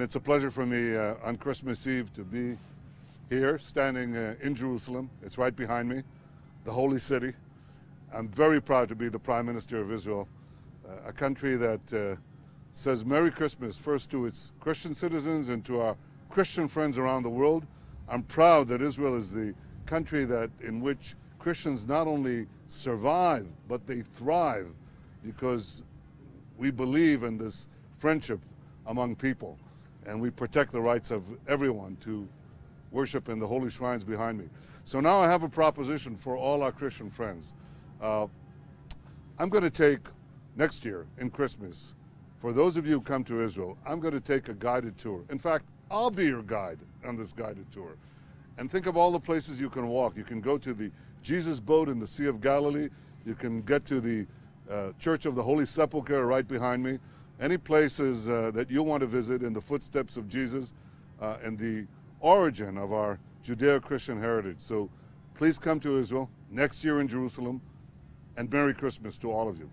It's a pleasure for me uh, on Christmas Eve to be here, standing uh, in Jerusalem. It's right behind me, the holy city. I'm very proud to be the Prime Minister of Israel, uh, a country that uh, says Merry Christmas first to its Christian citizens and to our Christian friends around the world. I'm proud that Israel is the country that in which Christians not only survive, but they thrive because we believe in this friendship among people and we protect the rights of everyone to worship in the holy shrines behind me. So now I have a proposition for all our Christian friends. Uh, I'm going to take next year in Christmas, for those of you who come to Israel, I'm going to take a guided tour. In fact, I'll be your guide on this guided tour. And think of all the places you can walk. You can go to the Jesus boat in the Sea of Galilee. You can get to the uh, Church of the Holy Sepulchre right behind me any places uh, that you want to visit in the footsteps of Jesus uh, and the origin of our Judeo-Christian heritage. So please come to Israel next year in Jerusalem and Merry Christmas to all of you.